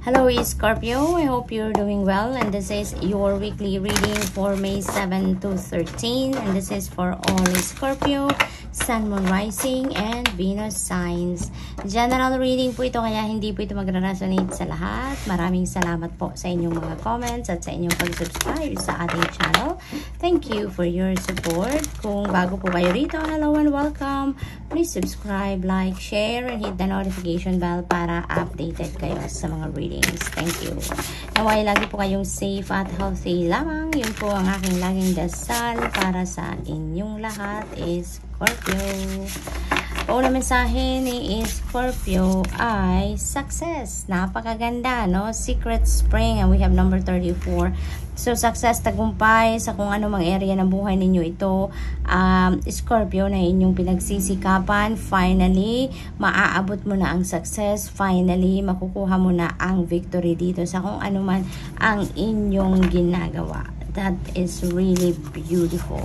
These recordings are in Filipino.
Hello Scorpio, I hope you're doing well and this is your weekly reading for May 7 to 13 and this is for all Scorpio, Sun, Moon, Rising, and Venus signs. General reading po ito kaya hindi po ito magra-resonate sa lahat. Maraming salamat po sa inyong mga comments at sa inyong pag-subscribe sa ating channel. Thank you for your support. Kung bago po kayo rito, hello and welcome. Please subscribe, like, share, and hit the notification bell para updated kayo sa mga readings. Thank you. Naway lagi po kayong safe at healthy lamang. Yun po ang aking laging dasal para sa inyong lahat is Scorpio. Una mensahe ni Scorpio ay success. Napakaganda, no? Secret Spring and we have number 34. So, success, tagumpay sa kung ano mang area ng buhay ninyo ito. Um, Scorpio na inyong pinagsisikapan. Finally, maaabot mo na ang success. Finally, makukuha mo na ang victory dito sa kung ano man ang inyong ginagawa. That is really beautiful.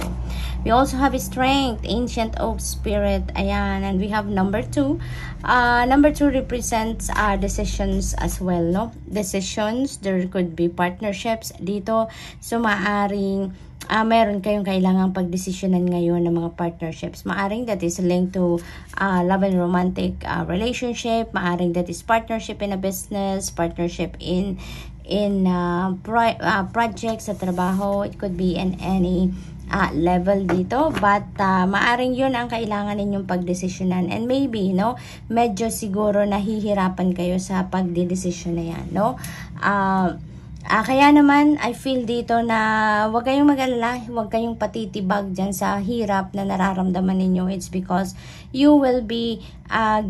We also have strength, ancient oak spirit. Ayan, and we have number two. Uh, number two represents uh, decisions as well, no? Decisions, there could be partnerships dito. So, maaring uh, meron kayong kailangang pagdesisyonan ngayon ng mga partnerships. Maaring that is linked to uh, love and romantic uh, relationship. Maaring that is partnership in a business, partnership in in uh, pro uh, projects sa trabaho. It could be in any uh, level dito. But uh, maaring yun ang kailangan ninyong pagdesisyonan. And maybe, no, medyo siguro nahihirapan kayo sa pagdedesisyon na yan, no? Uh, Uh, kaya naman, I feel dito na huwag kayong mag-alala, huwag kayong patitibag dyan sa hirap na nararamdaman ninyo. It's because you will be uh,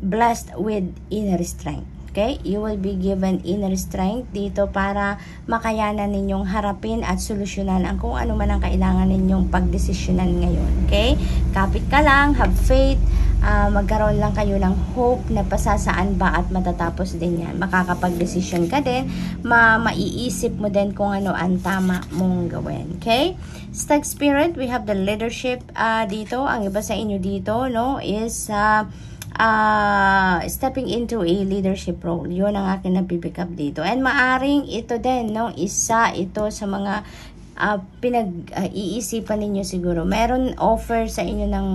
blessed with inner strength. Okay? You will be given inner strength dito para makayanan ninyong harapin at solusyonan ang kung ano man ang kailangan ninyong pagdesisyonan ngayon. Okay? Kapit ka lang, have faith, uh, magkaroon lang kayo ng hope na pasasaan ba at matatapos din yan. Makakapag-desisyon ka din, ma maiisip mo din kung ano ang tama mong gawin. Okay? Stag Spirit, we have the leadership uh, dito. Ang iba sa inyo dito, no, is uh, uh, stepping into a leadership role. Yun ang akin napipick up dito. And maaring ito din, no? Isa ito sa mga uh, pinag-iisipan uh, ninyo siguro. Meron offer sa inyo ng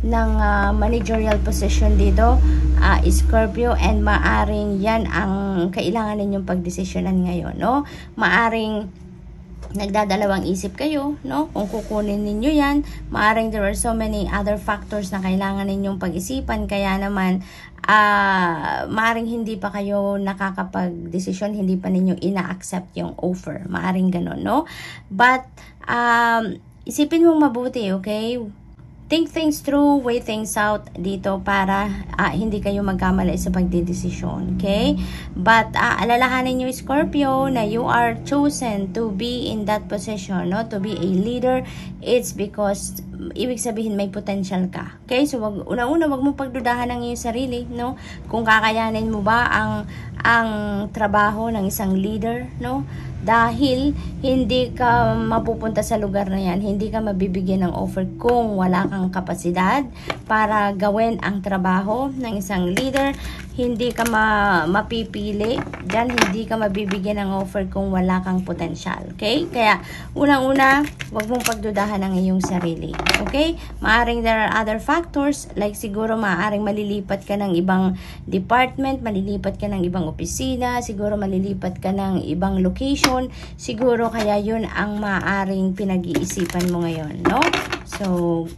ng uh, managerial position dito, uh, Scorpio, and maaring yan ang kailangan ninyong pagdesisyonan ngayon, no? Maaring nagdadalawang isip kayo, no? Kung kukunin ninyo yan, maaring there are so many other factors na kailangan ninyong pag-isipan, kaya naman, uh, maaring hindi pa kayo nakakapag-desisyon, hindi pa ninyo ina-accept yung offer. Maaring ganun, no? But, um, isipin mong mabuti, okay? Think things through, weigh things out dito para uh, hindi kayo magkamali sa pagdidesisyon. Okay? But uh, alalahanin nyo, Scorpio, na you are chosen to be in that position, no? to be a leader. It's because ibig sabihin may potential ka. Okay? So wag una-una wag mo pagdudahan ng iyong sarili, no? Kung kakayanin mo ba ang ang trabaho ng isang leader, no? Dahil hindi ka mapupunta sa lugar na yan, hindi ka mabibigyan ng offer kung wala kang kapasidad para gawin ang trabaho ng isang leader. Hindi ka ma mapipili, dyan hindi ka mabibigyan ng offer kung wala kang potensyal. Okay? Kaya unang-una, wag mong pagdudahan ang iyong sarili. Okay? Maaring there are other factors, like siguro maaring malilipat ka ng ibang department, malilipat ka ng ibang opisina, siguro malilipat ka ng ibang location, siguro kaya yun ang maaring pinag-iisipan mo ngayon, no? So,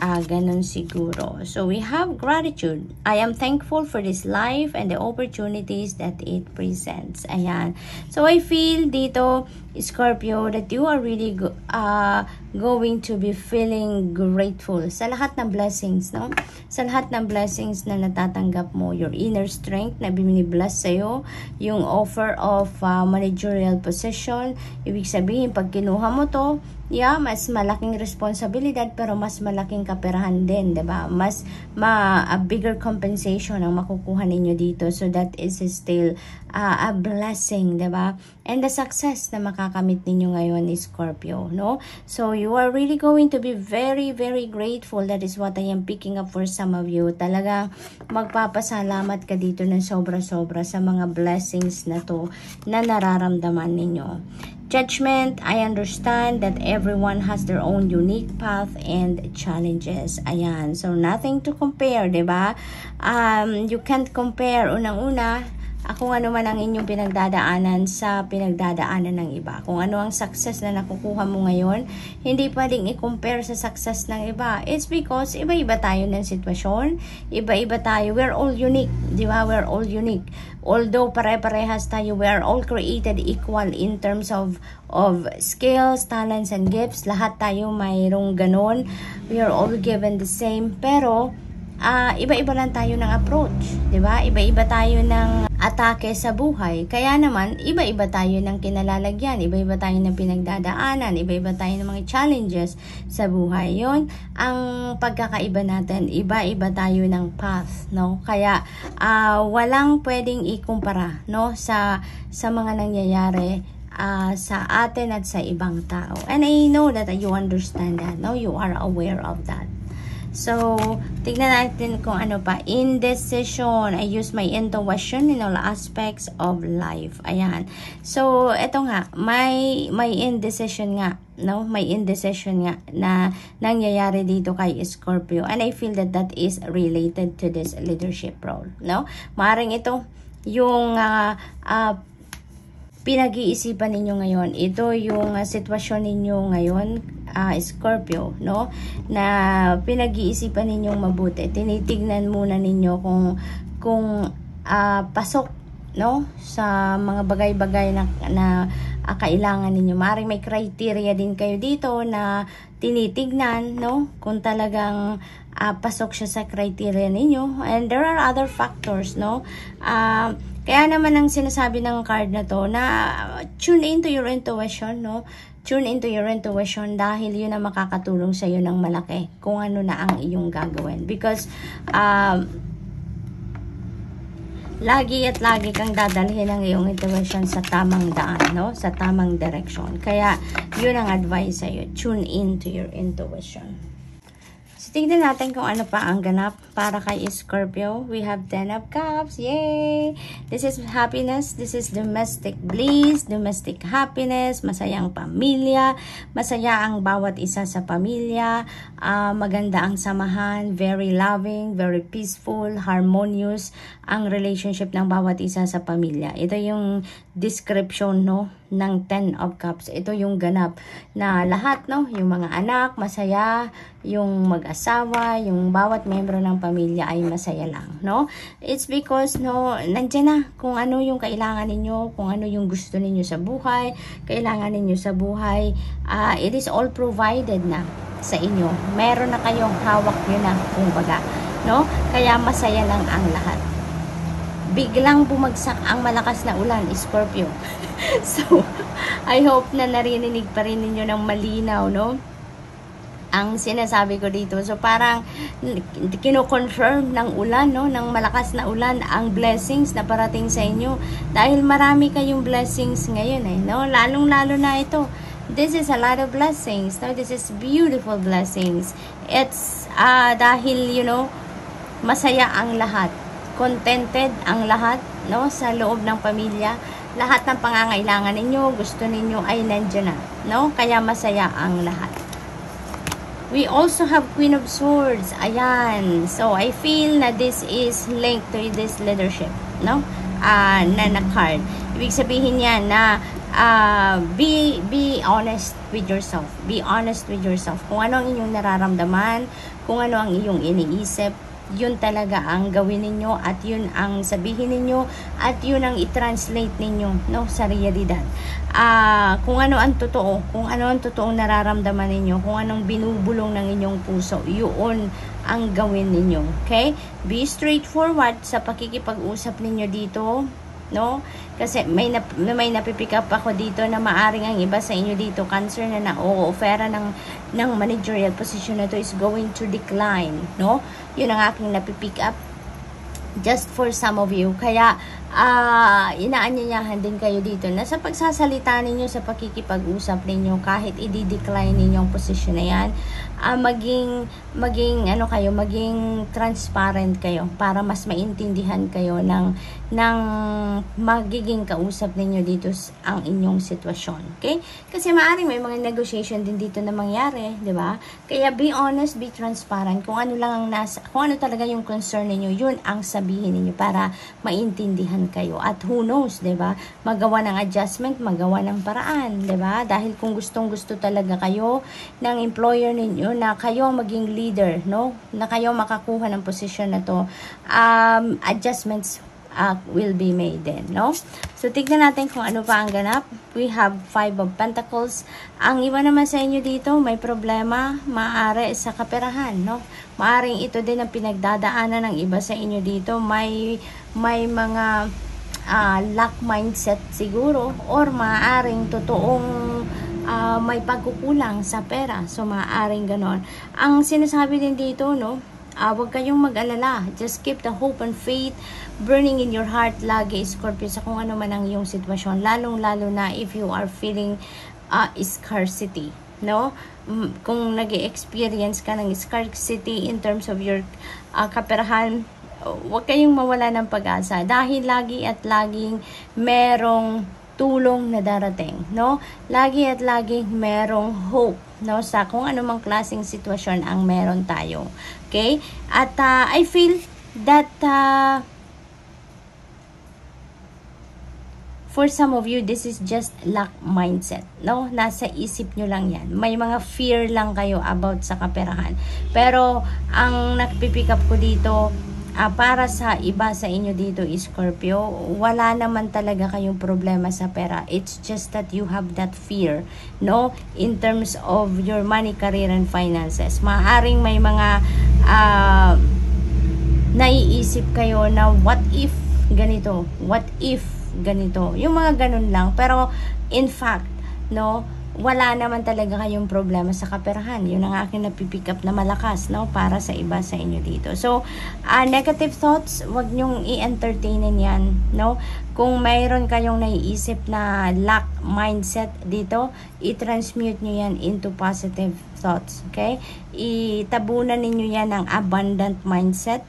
uh, ganun siguro. So, we have gratitude. I am thankful for this life and the opportunities that it presents. Ayan. So, I feel dito, Scorpio, that you are really go uh, going to be feeling grateful sa lahat ng blessings, no? Sa lahat ng blessings na natatanggap mo, your inner strength na binibless sa'yo, yung offer of uh, managerial position, ibig sabihin, pag kinuha mo to, yeah, mas malaking responsibilidad pero mas malaking kaperahan din, 'di ba? Mas ma a bigger compensation ang makukuha ninyo dito. So that is still uh, a blessing, ba? And the success na makakamit ninyo ngayon is Scorpio, no? So you are really going to be very very grateful. That is what I am picking up for some of you. Talagang magpapasalamat ka dito ng sobra-sobra sa mga blessings na to na nararamdaman ninyo. Judgment, I understand that everyone has their own unique path and challenges. Ayan. So, nothing to compare, ba? Diba? Um, you can't compare. Unang-una, kung ano man ang inyong pinagdadaanan sa pinagdadaanan ng iba. Kung ano ang success na nakukuha mo ngayon, hindi pwedeng i-compare sa success ng iba. It's because iba-iba tayo ng sitwasyon, iba-iba tayo. We're all unique, di ba? We're all unique. Although pare-parehas tayo, we are all created equal in terms of of skills, talents, and gifts. Lahat tayo mayroong ganon. We are all given the same. Pero, uh, iba-iba lang tayo ng approach, 'di ba? Iba-iba tayo ng atake sa buhay. Kaya naman, iba-iba tayo ng kinalalagyan, iba-iba tayo ng pinagdadaanan, iba-iba tayo ng mga challenges sa buhay. 'Yon ang pagkakaiba natin. Iba-iba tayo ng path, no? Kaya uh, walang pwedeng ikumpara, no, sa sa mga nangyayari uh, sa atin at sa ibang tao. And I know that you understand that, no? You are aware of that. So, tignan natin kung ano pa. Indecision. I use my intuition in all aspects of life. Ayan. So, eto nga. May, may indecision nga. No? May indecision nga na nangyayari dito kay Scorpio. And I feel that that is related to this leadership role. No? Maring ito yung uh, uh, pinag-iisipan ninyo ngayon. Ito yung uh, sitwasyon ninyo ngayon, uh, Scorpio, no? Na pinag-iisipan ninyong mabuti. Tinitignan muna ninyo kung kung uh, pasok no sa mga bagay-bagay na, na uh, kailangan ninyo. Maring may criteria din kayo dito na tinitignan, no? Kung talagang uh, pasok siya sa criteria ninyo. And there are other factors, no? Uh, kaya naman ang sinasabi ng card na to na tune into your intuition, no? Tune into your intuition dahil yun ang makakatulong sa iyo ng malaki kung ano na ang iyong gagawin. Because um, lagi at lagi kang dadalhin ang iyong intuition sa tamang daan, no? Sa tamang direction. Kaya yun ang advice sa iyo. Tune into your intuition. So, tignan natin kung ano pa ang ganap para kay Scorpio. We have 10 of Cups. Yay! This is happiness. This is domestic bliss, domestic happiness, masayang pamilya, masaya ang bawat isa sa pamilya, uh, maganda ang samahan, very loving, very peaceful, harmonious ang relationship ng bawat isa sa pamilya. Ito yung description no ng 10 of Cups. Ito yung ganap na lahat no, yung mga anak masaya, yung mag-asawa, yung bawat membro ng pamilya ay masaya lang, no? It's because, no, nandiyan na kung ano yung kailangan ninyo, kung ano yung gusto ninyo sa buhay, kailangan ninyo sa buhay, uh, it is all provided na sa inyo. Meron na kayong hawak nyo na, kumbaga, no? Kaya masaya lang ang lahat. Biglang bumagsak ang malakas na ulan, Scorpio. so, I hope na narinig pa rin ninyo ng malinaw, no? ang sinasabi ko dito. So parang kino-confirm ng ulan, no, ng malakas na ulan ang blessings na parating sa inyo dahil marami kayong blessings ngayon eh, no? Lalong-lalo na ito. This is a lot of blessings, no? This is beautiful blessings. It's uh, dahil, you know, masaya ang lahat. Contented ang lahat, no, sa loob ng pamilya. Lahat ng pangangailangan ninyo, gusto ninyo ay nandiyan na, no? Kaya masaya ang lahat. We also have Queen of Swords. Ayan. So, I feel na this is linked to this leadership. No? Uh, na na card. Ibig sabihin yan na uh, be, be honest with yourself. Be honest with yourself. Kung ano ang inyong nararamdaman, kung ano ang iyong iniisip, yun talaga ang gawin ninyo at yun ang sabihin ninyo at yun ang i-translate ninyo no, sa realidad. Uh, kung ano ang totoo, kung ano ang totoong nararamdaman ninyo, kung anong binubulong ng inyong puso, yun ang gawin ninyo. Okay? Be straightforward sa pakikipag-usap ninyo dito no? Kasi may, nap, may napipick up ako dito na maaring ang iba sa inyo dito, cancer na na o ofera ng, ng managerial position na to is going to decline, no? Yun ang aking napipick up just for some of you. Kaya, uh, inaanyayahan din kayo dito na sa pagsasalita ninyo, sa pakikipag-usap ninyo, kahit i-decline ninyo ang position na yan, uh, maging, maging, ano kayo, maging transparent kayo para mas maintindihan kayo ng, ng magiging kausap ninyo dito ang inyong sitwasyon. Okay? Kasi maaring may mga negotiation din dito na mangyari, di ba? Kaya be honest, be transparent. Kung ano lang ang nasa, kung ano talaga yung concern ninyo, yun ang sabihin ninyo para maintindihan kayo. At who knows, 'di ba? Magawa ng adjustment, magawa ng paraan, 'di ba? Dahil kung gustong-gusto talaga kayo ng employer ninyo na kayo maging leader, no? Na kayo makakuha ng posisyon na 'to, um, adjustments uh, will be made then, no? So, tignan natin kung ano pa ang ganap. We have Five of Pentacles. Ang iba naman sa inyo dito, may problema, maaari sa kaperahan, no? Maaring ito din ang pinagdadaanan ng iba sa inyo dito. May, may mga uh, lack mindset siguro or maaring totoong uh, may pagkukulang sa pera. So, maaaring ganon. Ang sinasabi din dito, no? Uh, huwag kayong mag-alala. Just keep the hope and faith burning in your heart lagi, Scorpio, sa kung ano man ang iyong sitwasyon. Lalong-lalo na if you are feeling uh, scarcity. No? Kung nag experience ka ng scarcity in terms of your uh, kaperahan, huwag kayong mawala ng pag-asa. Dahil lagi at laging merong tulong na darating, no? Lagi at lagi merong hope, no? Sa kung anumang klaseng sitwasyon ang meron tayo. Okay? At uh, I feel that uh, for some of you, this is just lack mindset. No? Nasa isip nyo lang yan. May mga fear lang kayo about sa kaperahan. Pero, ang nagpipick up ko dito, uh, para sa iba sa inyo dito, Scorpio, wala naman talaga kayong problema sa pera. It's just that you have that fear, no? In terms of your money, career, and finances. Maaring may mga uh, naiisip kayo na what if ganito? What if ganito? Yung mga ganun lang. Pero, in fact, no? Wala naman talaga kayong problema sa kaperahan. Yun ang akin napipick up na malakas, no? Para sa iba sa inyo dito. So, uh, negative thoughts, wag nyong i-entertainin yan, no? Kung mayroon kayong naiisip na lack mindset dito, i-transmute nyo yan into positive thoughts, okay? Itabunan ninyo yan ng abundant mindset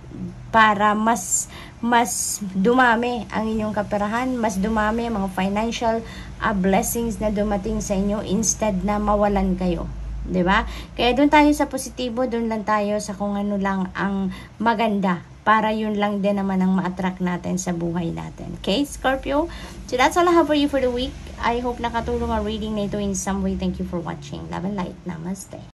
para mas mas dumami ang inyong kaperahan, mas dumami ang mga financial uh, blessings na dumating sa inyo instead na mawalan kayo. 'di ba? Kaya doon tayo sa positibo, doon lang tayo sa kung ano lang ang maganda para yun lang din naman ang ma-attract natin sa buhay natin. Okay, Scorpio? So that's all I have for you for the week. I hope nakatulong ang reading na ito in some way. Thank you for watching. Love and light. Namaste.